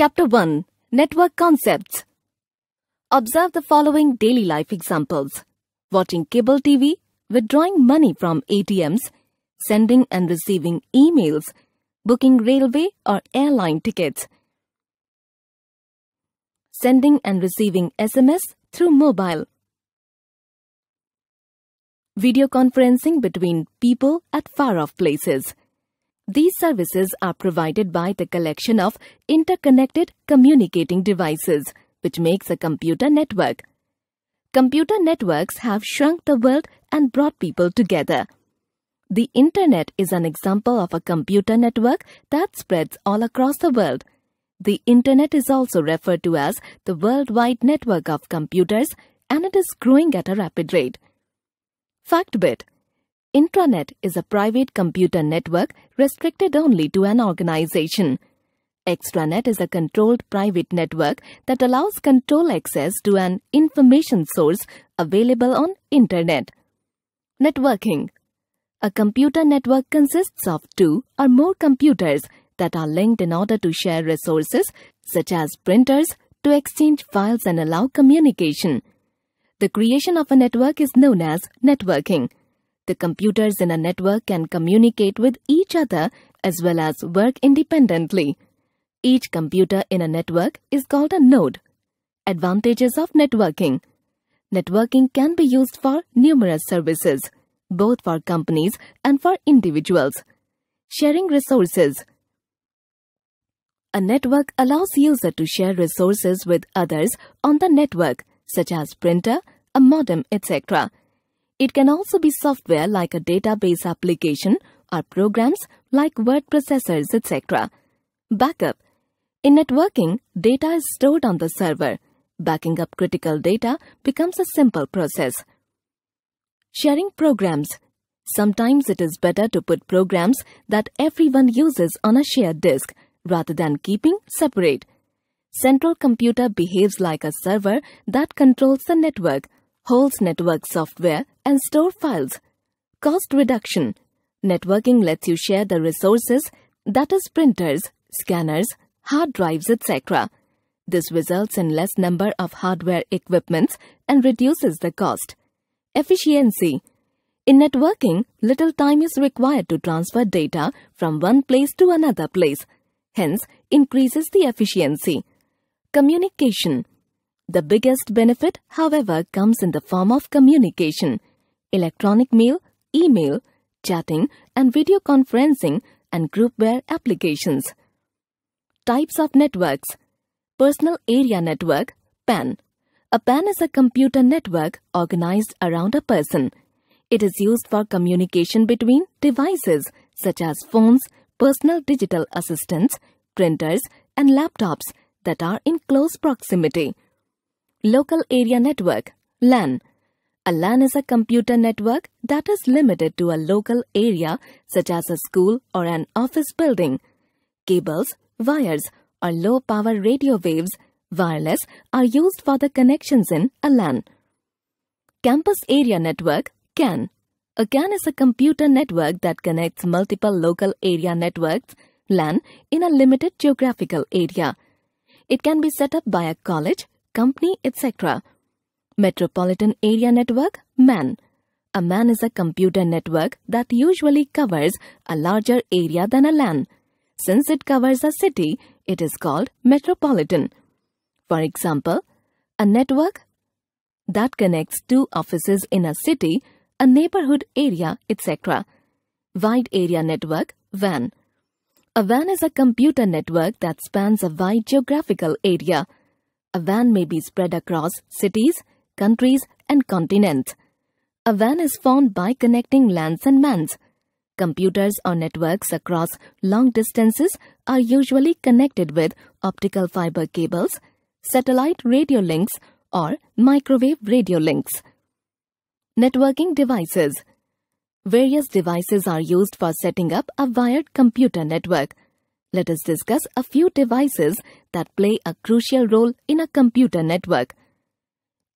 Chapter 1 Network Concepts. Observe the following daily life examples. Watching cable TV, withdrawing money from ATMs, sending and receiving emails, booking railway or airline tickets, sending and receiving SMS through mobile, video conferencing between people at far off places. These services are provided by the collection of interconnected communicating devices, which makes a computer network. Computer networks have shrunk the world and brought people together. The Internet is an example of a computer network that spreads all across the world. The Internet is also referred to as the worldwide network of computers and it is growing at a rapid rate. Factbit Intranet is a private computer network restricted only to an organization. Extranet is a controlled private network that allows control access to an information source available on Internet. Networking A computer network consists of two or more computers that are linked in order to share resources such as printers to exchange files and allow communication. The creation of a network is known as networking. The computers in a network can communicate with each other as well as work independently. Each computer in a network is called a node. Advantages of networking Networking can be used for numerous services, both for companies and for individuals. Sharing resources A network allows user to share resources with others on the network, such as printer, a modem, etc. It can also be software like a database application or programs like word processors, etc. Backup In networking, data is stored on the server. Backing up critical data becomes a simple process. Sharing programs Sometimes it is better to put programs that everyone uses on a shared disk rather than keeping separate. Central computer behaves like a server that controls the network holds network software, and store files. Cost reduction. Networking lets you share the resources, that is printers, scanners, hard drives, etc. This results in less number of hardware equipments and reduces the cost. Efficiency. In networking, little time is required to transfer data from one place to another place. Hence, increases the efficiency. Communication. The biggest benefit, however, comes in the form of communication. Electronic mail, email, chatting, and video conferencing and groupware applications. Types of networks Personal Area Network PAN A PAN is a computer network organized around a person. It is used for communication between devices such as phones, personal digital assistants, printers, and laptops that are in close proximity. Local Area Network LAN A LAN is a computer network that is limited to a local area such as a school or an office building. Cables, wires or low power radio waves, wireless are used for the connections in a LAN. Campus Area Network CAN A CAN is a computer network that connects multiple local area networks LAN in a limited geographical area. It can be set up by a college, company, etc. Metropolitan Area Network MAN A MAN is a computer network that usually covers a larger area than a LAN. Since it covers a city, it is called metropolitan. For example, a network that connects two offices in a city, a neighborhood area, etc. Wide Area Network WAN A WAN is a computer network that spans a wide geographical area. A WAN may be spread across cities, countries, and continents. A WAN is formed by connecting LANs and MANs. Computers or networks across long distances are usually connected with optical fiber cables, satellite radio links, or microwave radio links. Networking devices Various devices are used for setting up a wired computer network. Let us discuss a few devices that play a crucial role in a computer network.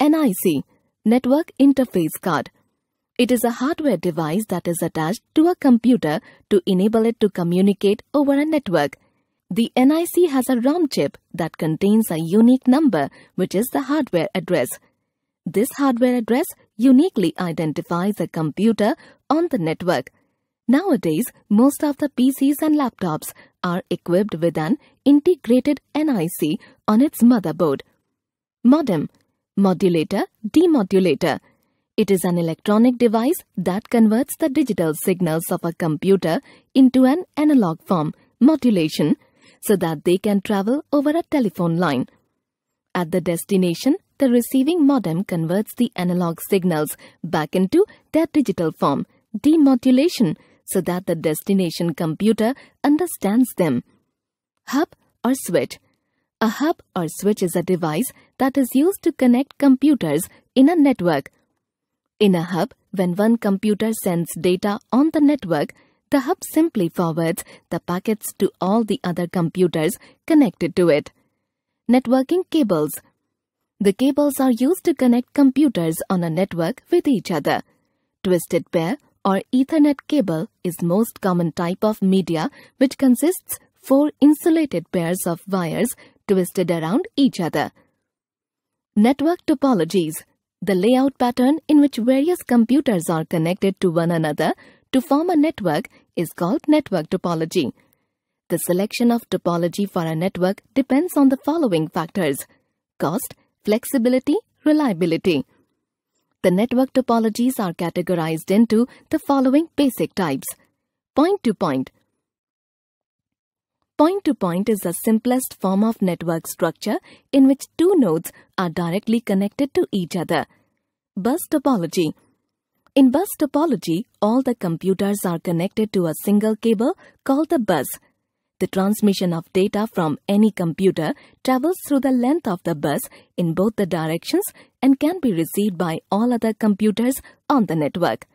NIC Network Interface Card It is a hardware device that is attached to a computer to enable it to communicate over a network. The NIC has a ROM chip that contains a unique number, which is the hardware address. This hardware address uniquely identifies a computer on the network. Nowadays, most of the PCs and laptops are equipped with an integrated NIC on its motherboard. Modem, modulator, demodulator. It is an electronic device that converts the digital signals of a computer into an analog form, modulation, so that they can travel over a telephone line. At the destination, the receiving modem converts the analog signals back into their digital form, demodulation, so that the destination computer understands them. Hub or switch. A hub or switch is a device that is used to connect computers in a network. In a hub, when one computer sends data on the network, the hub simply forwards the packets to all the other computers connected to it. Networking cables. The cables are used to connect computers on a network with each other. Twisted pair or Ethernet cable is most common type of media which consists four insulated pairs of wires twisted around each other. Network topologies the layout pattern in which various computers are connected to one another to form a network is called network topology. The selection of topology for a network depends on the following factors cost, flexibility, reliability. The network topologies are categorized into the following basic types. Point-to-point. Point-to-point is the simplest form of network structure in which two nodes are directly connected to each other. Bus topology. In bus topology, all the computers are connected to a single cable called the bus. The transmission of data from any computer travels through the length of the bus in both the directions and can be received by all other computers on the network.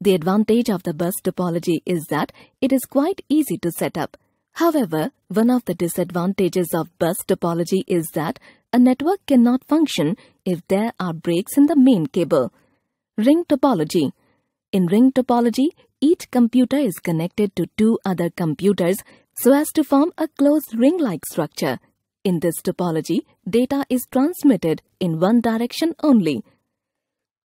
The advantage of the bus topology is that it is quite easy to set up. However, one of the disadvantages of bus topology is that a network cannot function if there are breaks in the main cable. Ring topology. In ring topology, each computer is connected to two other computers so as to form a closed ring-like structure. In this topology, data is transmitted in one direction only.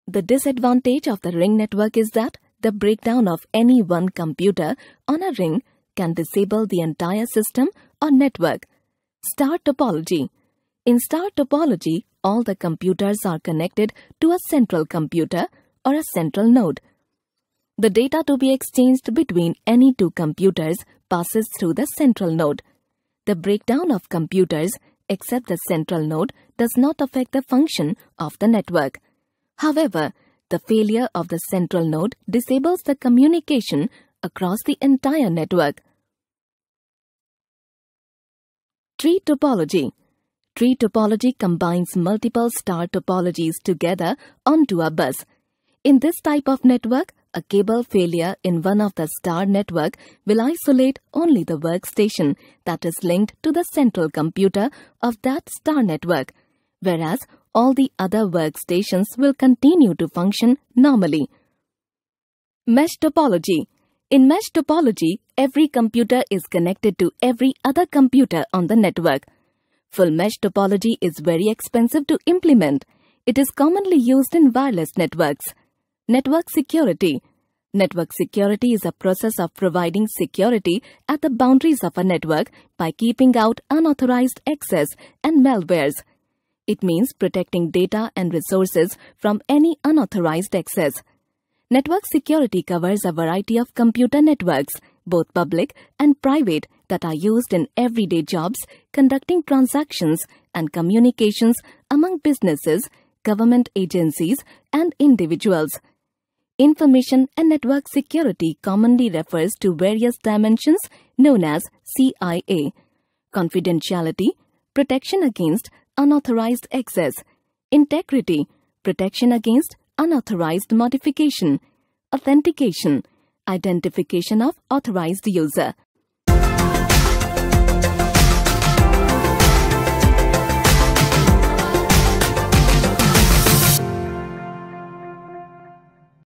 The disadvantage of the ring network is that the breakdown of any one computer on a ring can disable the entire system or network. Star topology. In star topology, all the computers are connected to a central computer or a central node. The data to be exchanged between any two computers passes through the central node. The breakdown of computers except the central node does not affect the function of the network. However, the failure of the central node disables the communication across the entire network. Tree topology Tree topology combines multiple star topologies together onto a bus. In this type of network, a cable failure in one of the star network will isolate only the workstation that is linked to the central computer of that star network, whereas all the other workstations will continue to function normally. Mesh topology In mesh topology, every computer is connected to every other computer on the network. Full mesh topology is very expensive to implement. It is commonly used in wireless networks. Network security. Network security is a process of providing security at the boundaries of a network by keeping out unauthorized access and malwares. It means protecting data and resources from any unauthorized access. Network security covers a variety of computer networks, both public and private, that are used in everyday jobs, conducting transactions and communications among businesses, government agencies, and individuals. Information and network security commonly refers to various dimensions known as CIA. Confidentiality, protection against unauthorized access, integrity, protection against unauthorized modification, authentication, identification of authorized user.